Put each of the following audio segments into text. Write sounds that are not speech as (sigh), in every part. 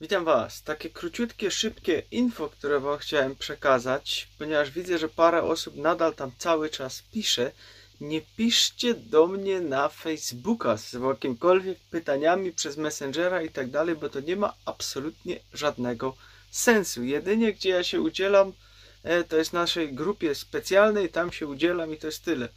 Witam Was. Takie króciutkie, szybkie info, które Wam chciałem przekazać, ponieważ widzę, że parę osób nadal tam cały czas pisze. Nie piszcie do mnie na Facebooka z jakimikolwiek pytaniami przez Messengera i tak dalej, bo to nie ma absolutnie żadnego sensu. Jedynie gdzie ja się udzielam, to jest naszej grupie specjalnej, tam się udzielam i to jest tyle.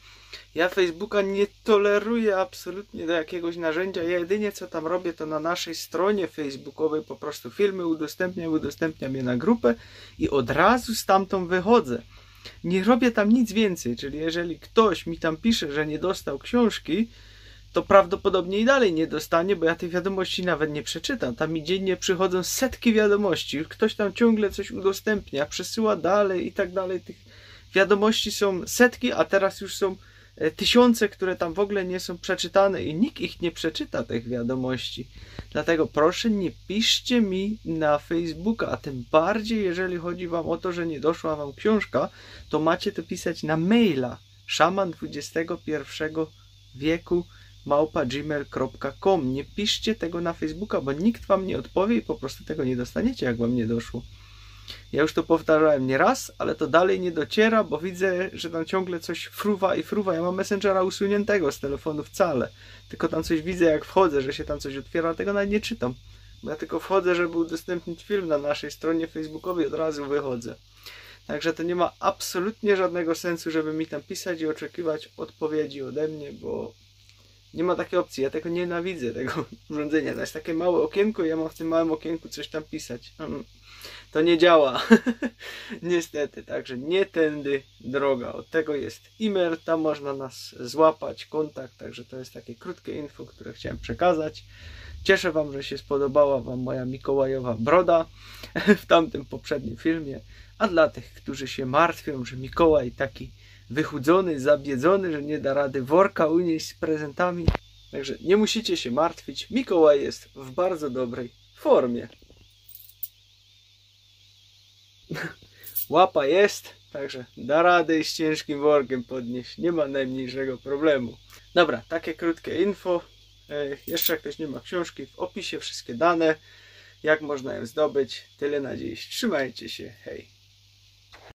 Ja Facebooka nie toleruję absolutnie do jakiegoś narzędzia. Ja jedynie co tam robię, to na naszej stronie facebookowej po prostu filmy udostępniam, udostępniam je na grupę i od razu stamtąd wychodzę. Nie robię tam nic więcej, czyli jeżeli ktoś mi tam pisze, że nie dostał książki, to prawdopodobnie i dalej nie dostanie, bo ja tej wiadomości nawet nie przeczytam. Tam mi dziennie przychodzą setki wiadomości, ktoś tam ciągle coś udostępnia, przesyła dalej i tak dalej. Tych wiadomości są setki, a teraz już są E, tysiące, które tam w ogóle nie są przeczytane i nikt ich nie przeczyta, tych wiadomości. Dlatego proszę nie piszcie mi na Facebooka, a tym bardziej jeżeli chodzi wam o to, że nie doszła wam książka, to macie to pisać na maila szaman XXI wieku małpa gmail.com. Nie piszcie tego na Facebooka, bo nikt wam nie odpowie i po prostu tego nie dostaniecie, jak wam nie doszło. Ja już to powtarzałem nie raz, ale to dalej nie dociera, bo widzę, że tam ciągle coś fruwa i fruwa. Ja mam Messengera usuniętego z telefonu wcale. Tylko tam coś widzę, jak wchodzę, że się tam coś otwiera, tego nawet nie czytam. Bo ja tylko wchodzę, żeby udostępnić film na naszej stronie facebookowej, od razu wychodzę. Także to nie ma absolutnie żadnego sensu, żeby mi tam pisać i oczekiwać odpowiedzi ode mnie, bo nie ma takiej opcji. Ja tego nienawidzę, (laughs) tego urządzenia. Jest takie małe okienko ja mam w tym małym okienku coś tam pisać. Mm to nie działa. (laughs) Niestety, także nie tędy droga. Od tego jest e-mail, tam można nas złapać, kontakt, także to jest takie krótkie info, które chciałem przekazać. Cieszę Wam, że się spodobała Wam moja Mikołajowa broda (laughs) w tamtym poprzednim filmie. A dla tych, którzy się martwią, że Mikołaj taki wychudzony, zabiedzony, że nie da rady worka unieść z prezentami, także nie musicie się martwić. Mikołaj jest w bardzo dobrej formie. (laughs) Łapa jest, także da radę i z ciężkim workiem podnieść. Nie ma najmniejszego problemu. Dobra, takie krótkie info. E, jeszcze jak ktoś nie ma książki, w opisie wszystkie dane, jak można ją zdobyć. Tyle na dziś. Trzymajcie się, hej.